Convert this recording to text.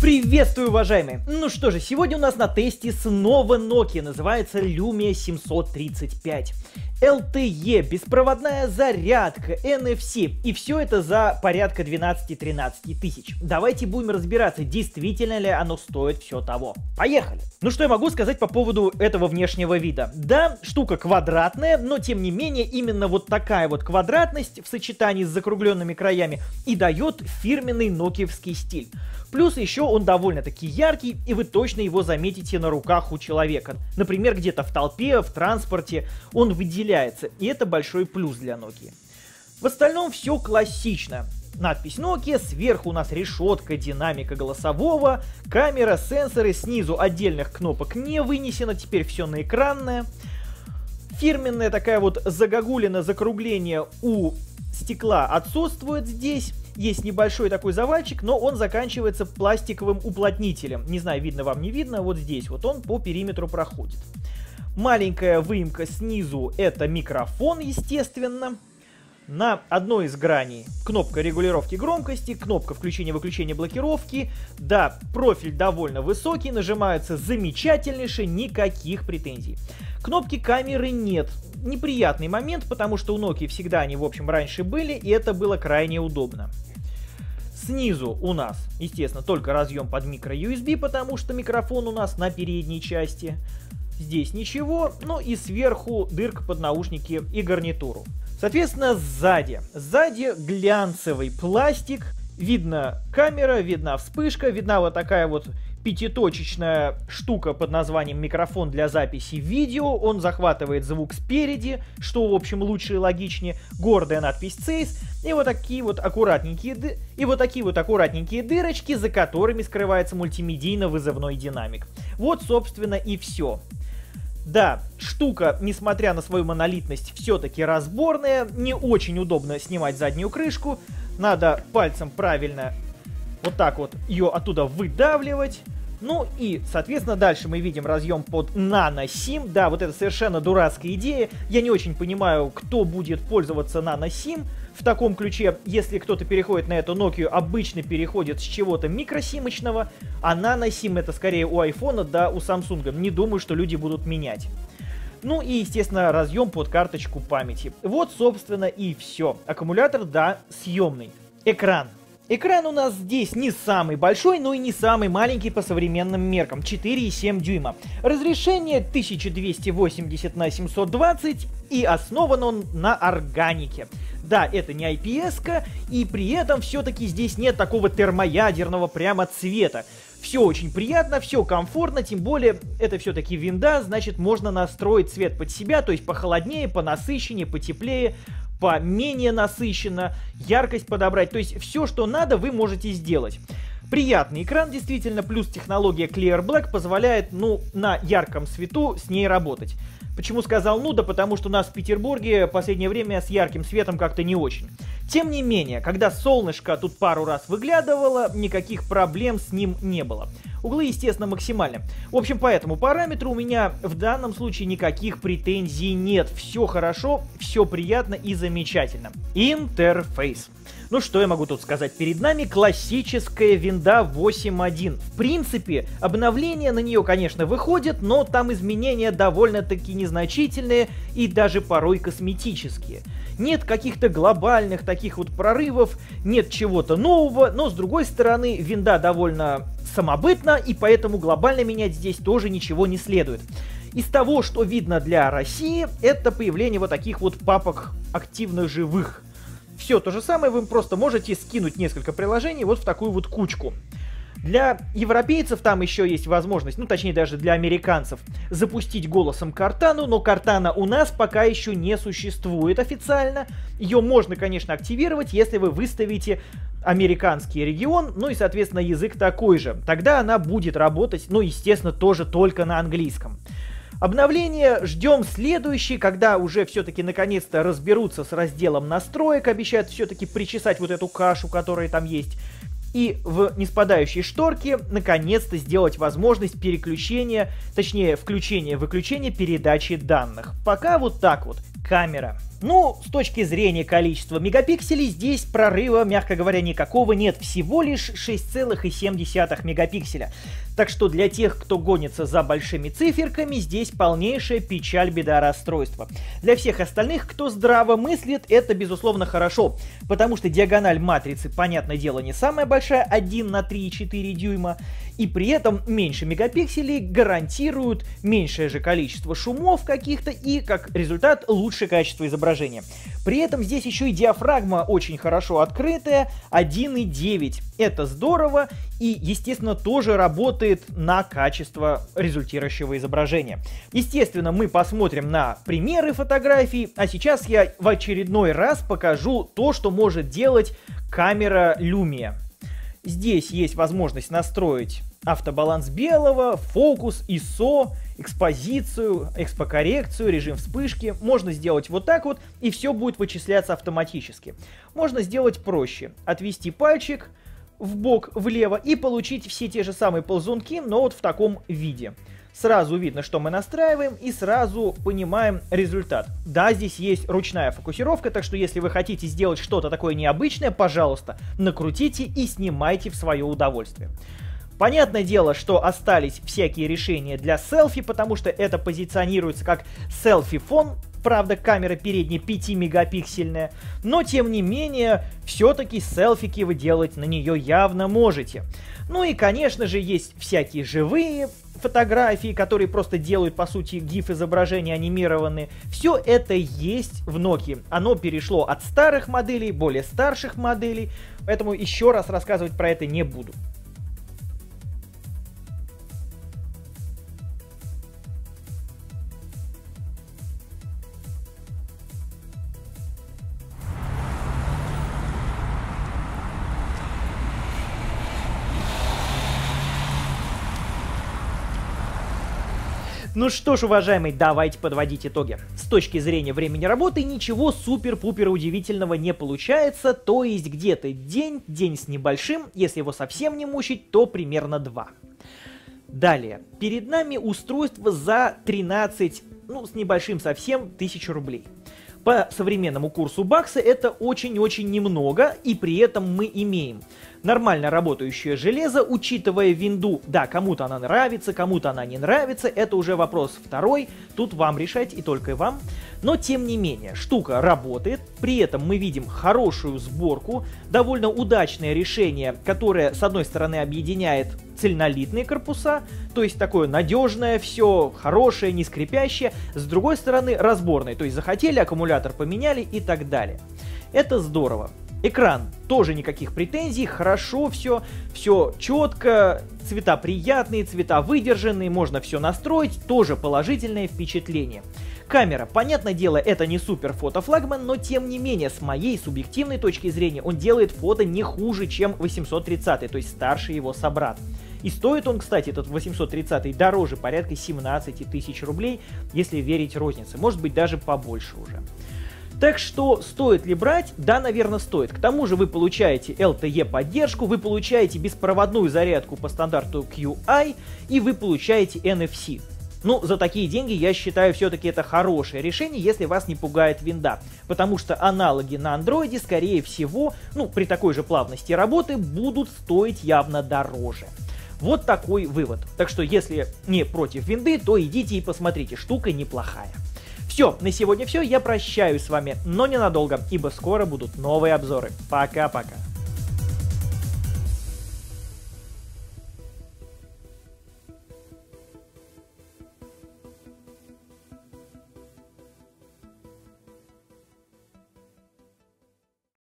Приветствую, уважаемые! Ну что же, сегодня у нас на тесте снова Nokia, называется Lumia 735. LTE, беспроводная зарядка, NFC и все это за порядка 12-13 тысяч. Давайте будем разбираться, действительно ли оно стоит все того. Поехали! Ну что я могу сказать по поводу этого внешнего вида? Да, штука квадратная, но тем не менее именно вот такая вот квадратность в сочетании с закругленными краями и дает фирменный нокиевский стиль. Плюс еще он довольно-таки яркий, и вы точно его заметите на руках у человека. Например, где-то в толпе, в транспорте он выделяется, и это большой плюс для Nokia. В остальном все классично. Надпись Nokia, сверху у нас решетка, динамика голосового, камера, сенсоры, снизу отдельных кнопок не вынесено, теперь все на экранное. Фирменная такая вот загогулина, закругление у стекла отсутствует здесь. Есть небольшой такой завальчик, но он заканчивается пластиковым уплотнителем. Не знаю, видно вам, не видно, вот здесь вот он по периметру проходит. Маленькая выемка снизу это микрофон, естественно. На одной из граней кнопка регулировки громкости, кнопка включения-выключения блокировки. Да, профиль довольно высокий, нажимается замечательнейше, никаких претензий. Кнопки камеры нет. Неприятный момент, потому что у Nokia всегда они, в общем, раньше были, и это было крайне удобно. Снизу у нас, естественно, только разъем под микро-USB, потому что микрофон у нас на передней части. Здесь ничего, ну и сверху дырка под наушники и гарнитуру. Соответственно, сзади. Сзади глянцевый пластик. Видно камера, видна вспышка, видна вот такая вот пятиточечная штука под названием микрофон для записи видео. Он захватывает звук спереди, что, в общем, лучше и логичнее. Гордая надпись CASE. И вот такие вот аккуратненькие ды... и вот такие вот аккуратненькие дырочки, за которыми скрывается мультимедийно-вызывной динамик. Вот, собственно, и все. Да, штука, несмотря на свою монолитность, все-таки разборная. Не очень удобно снимать заднюю крышку. Надо пальцем правильно вот так вот ее оттуда выдавливать. Ну и, соответственно, дальше мы видим разъем под Nano SIM. Да, вот это совершенно дурацкая идея. Я не очень понимаю, кто будет пользоваться Nano SIM в таком ключе. Если кто-то переходит на эту Nokia, обычно переходит с чего-то микросимочного, а Nano SIM это скорее у iPhone, да, у Samsung. Не думаю, что люди будут менять. Ну и, естественно, разъем под карточку памяти. Вот, собственно, и все. Аккумулятор, да, съемный. Экран Экран у нас здесь не самый большой, но и не самый маленький по современным меркам, 4,7 дюйма. Разрешение 1280 на 720 и основан он на органике. Да, это не IPS, и при этом все-таки здесь нет такого термоядерного прямо цвета. Все очень приятно, все комфортно, тем более это все-таки винда, значит можно настроить цвет под себя, то есть похолоднее, понасыщеннее, потеплее, поменее насыщенно, яркость подобрать. То есть все, что надо, вы можете сделать. Приятный экран, действительно, плюс технология Clear Black позволяет, ну, на ярком свету с ней работать. Почему сказал ну? Да потому что у нас в Петербурге в последнее время с ярким светом как-то не очень. Тем не менее, когда солнышко тут пару раз выглядывало, никаких проблем с ним не было. Углы, естественно, максимальны. В общем, по этому параметру у меня в данном случае никаких претензий нет. Все хорошо, все приятно и замечательно. Интерфейс. Ну что я могу тут сказать? Перед нами классическая винда 8.1. В принципе, обновления на нее, конечно, выходят, но там изменения довольно-таки незначительные и даже порой косметические. Нет каких-то глобальных таких вот прорывов, нет чего-то нового, но с другой стороны, винда довольно самобытна, и поэтому глобально менять здесь тоже ничего не следует. Из того, что видно для России, это появление вот таких вот папок активно живых. Все то же самое, вы просто можете скинуть несколько приложений вот в такую вот кучку. Для европейцев там еще есть возможность, ну точнее даже для американцев, запустить голосом Картану, но Картана у нас пока еще не существует официально. Ее можно, конечно, активировать, если вы выставите американский регион, ну и, соответственно, язык такой же. Тогда она будет работать, ну, естественно, тоже только на английском. Обновление ждем следующий, когда уже все-таки наконец-то разберутся с разделом настроек, обещают все-таки причесать вот эту кашу, которая там есть. И в неспадающей шторке наконец-то сделать возможность переключения, точнее включения-выключения передачи данных. Пока вот так вот. Камера. Ну, с точки зрения количества мегапикселей, здесь прорыва, мягко говоря, никакого нет. Всего лишь 6,7 мегапикселя. Так что для тех, кто гонится за большими циферками, здесь полнейшая печаль, беда, расстройство. Для всех остальных, кто здраво мыслит, это безусловно хорошо, потому что диагональ матрицы, понятное дело, не самая большая, 1 на 3,4 дюйма, и при этом меньше мегапикселей гарантируют меньшее же количество шумов каких-то и, как результат, лучшее качество изображения. При этом здесь еще и диафрагма очень хорошо открытая, 1.9. Это здорово и, естественно, тоже работает на качество результирующего изображения. Естественно, мы посмотрим на примеры фотографий, а сейчас я в очередной раз покажу то, что может делать камера Lumia. Здесь есть возможность настроить автобаланс белого, фокус, ISO, экспозицию, экспокоррекцию, режим вспышки. Можно сделать вот так вот, и все будет вычисляться автоматически. Можно сделать проще. Отвести пальчик в бок влево и получить все те же самые ползунки, но вот в таком виде. Сразу видно, что мы настраиваем и сразу понимаем результат. Да, здесь есть ручная фокусировка, так что если вы хотите сделать что-то такое необычное, пожалуйста, накрутите и снимайте в свое удовольствие. Понятное дело, что остались всякие решения для селфи, потому что это позиционируется как селфи-фон, Правда, камера передняя 5-мегапиксельная, но тем не менее, все-таки селфики вы делать на нее явно можете. Ну и, конечно же, есть всякие живые фотографии, которые просто делают, по сути, GIF изображения анимированные. Все это есть в Nokia. Оно перешло от старых моделей, более старших моделей, поэтому еще раз рассказывать про это не буду. Ну что ж, уважаемые, давайте подводить итоги. С точки зрения времени работы ничего супер-пупер удивительного не получается, то есть где-то день, день с небольшим, если его совсем не мучить, то примерно два. Далее, перед нами устройство за 13, ну с небольшим совсем, тысяч рублей. По современному курсу бакса это очень-очень немного, и при этом мы имеем нормально работающее железо, учитывая винду, да, кому-то она нравится, кому-то она не нравится, это уже вопрос второй, тут вам решать и только вам. Но тем не менее, штука работает, при этом мы видим хорошую сборку, довольно удачное решение, которое с одной стороны объединяет цельнолитные корпуса, то есть такое надежное все, хорошее, не скрипящее, с другой стороны разборное, то есть захотели, аккумулятор поменяли и так далее. Это здорово. Экран. Тоже никаких претензий, хорошо все, все четко, цвета приятные, цвета выдержанные, можно все настроить, тоже положительное впечатление. Камера, понятное дело, это не супер фотофлагман, но тем не менее, с моей субъективной точки зрения, он делает фото не хуже, чем 830, то есть старший его собрат. И стоит он, кстати, этот 830 дороже, порядка 17 тысяч рублей, если верить рознице, может быть даже побольше уже. Так что стоит ли брать? Да, наверное, стоит. К тому же вы получаете LTE поддержку, вы получаете беспроводную зарядку по стандарту QI и вы получаете NFC. Ну, за такие деньги я считаю все-таки это хорошее решение, если вас не пугает винда. Потому что аналоги на андроиде, скорее всего, ну, при такой же плавности работы, будут стоить явно дороже. Вот такой вывод. Так что, если не против винды, то идите и посмотрите, штука неплохая. Все, на сегодня все, я прощаюсь с вами, но ненадолго, ибо скоро будут новые обзоры. Пока-пока.